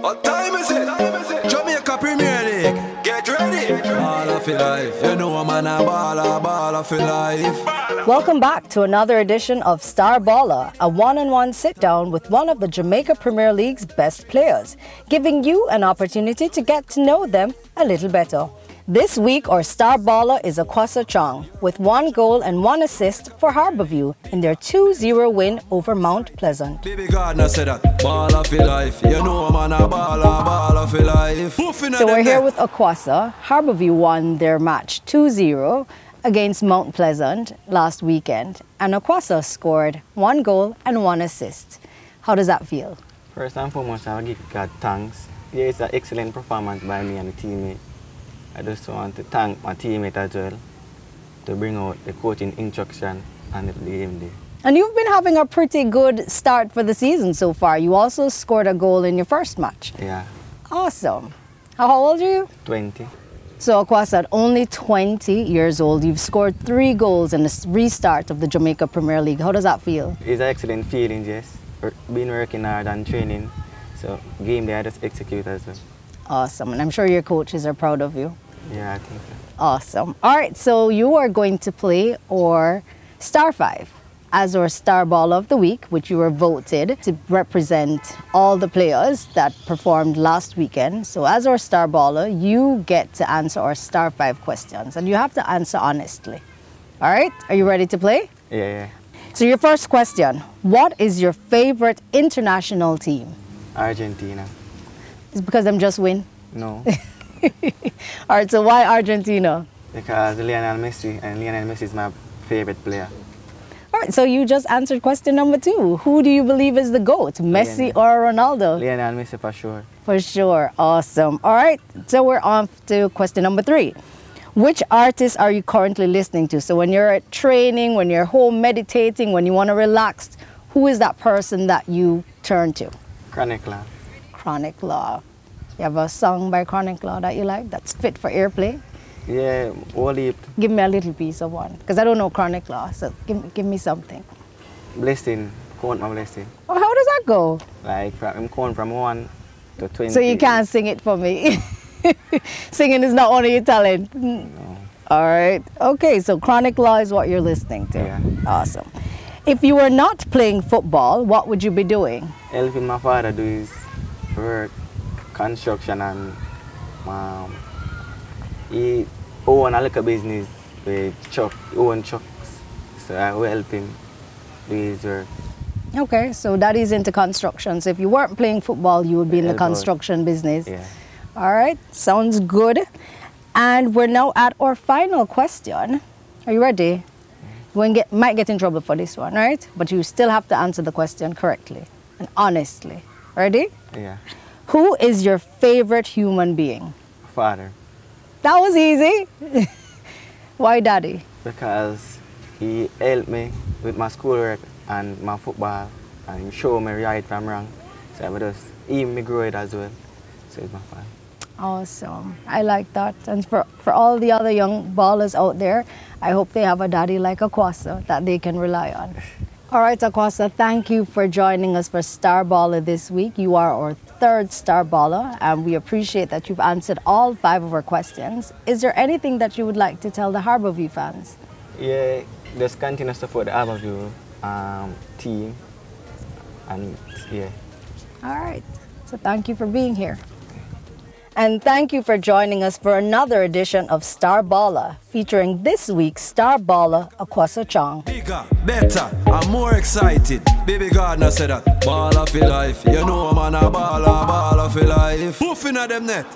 What time is it? Jamaica Premier League. Get ready. Life. You know I'm a baller, baller for life. Welcome back to another edition of Star Baller, a one-on-one sit-down with one of the Jamaica Premier League's best players, giving you an opportunity to get to know them a little better. This week, our star baller is Oquassa Chong, with one goal and one assist for Harbour View in their 2-0 win over Mount Pleasant. Baby Gardner said that. Baller for life. You know I'm a baller, baller for life. So we're here with Oquassa. Harbourview won their match 2-0 against Mount Pleasant last weekend, and Oquassa scored one goal and one assist. How does that feel? First and foremost, I'll give God thanks. Yeah, it's an excellent performance by me and the teammate. I just want to thank my teammate as well to bring out the coaching instruction and the game day. And you've been having a pretty good start for the season so far. You also scored a goal in your first match. Yeah, Awesome. How old are you? 20. So, Oquassa, at only 20 years old, you've scored three goals in the restart of the Jamaica Premier League. How does that feel? It's an excellent feeling, yes. Been working hard and training. So game day I just execute as well. Awesome. And I'm sure your coaches are proud of you. Yeah, I think so. Awesome. All right, so you are going to play or Star 5 as our Star Ball of the Week, which you were voted to represent all the players that performed last weekend. So, as our Star Baller, you get to answer our Star 5 questions and you have to answer honestly. All right, are you ready to play? Yeah, yeah. So, your first question What is your favorite international team? Argentina. Is it because them just win? No. All right, so why Argentina? because Lionel Messi and Lionel Messi is my favorite player. All right, so you just answered question number two. Who do you believe is the GOAT, Messi Lionel. or Ronaldo? Lionel Messi for sure. For sure. Awesome. All right, so we're on to question number three. Which artist are you currently listening to? So when you're at training, when you're home meditating, when you want to relax, who is that person that you turn to? Chronic Law. Chronic Law. You have a song by Chronic Law that you like that's fit for airplay? Yeah, Wally Give me a little piece of one, because I don't know Chronic Law, so give, give me something. blessing. Count my blessing. Oh, how does that go? Like I'm count from one to twenty. So you can't sing it for me. Singing is not one of your talent. All right. Okay, so Chronic Law is what you're listening to. Yeah. Awesome. If you were not playing football, what would you be doing? helping my father do his work, construction and um, he own a little business with truck, own trucks. So I will help him do his work. Okay, so daddy's into construction. So if you weren't playing football, you would be in the construction business. Yeah. All right, sounds good. And we're now at our final question. Are you ready? You get, might get in trouble for this one, right? But you still have to answer the question correctly and honestly. Ready? Yeah. Who is your favorite human being? Father. That was easy. Why daddy? Because he helped me with my schoolwork and my football and he show me right from wrong. So I would just even me grow it as well. So it's my father. Awesome. I like that. And for, for all the other young ballers out there, I hope they have a daddy like Oquassa that they can rely on. All right, Oquassa, thank you for joining us for Star Baller this week. You are our third Star Baller, and we appreciate that you've answered all five of our questions. Is there anything that you would like to tell the Harbour View fans? Yeah, just continue to support the Harbour View um, team. And yeah. All right. So thank you for being here. And thank you for joining us for another edition of Star Baller, featuring this week's Star Baller, Oquassa Chong. Bigger, better, more excited. Baby Gardner said that. For life. You know I'm a baller, baller for life. At them net.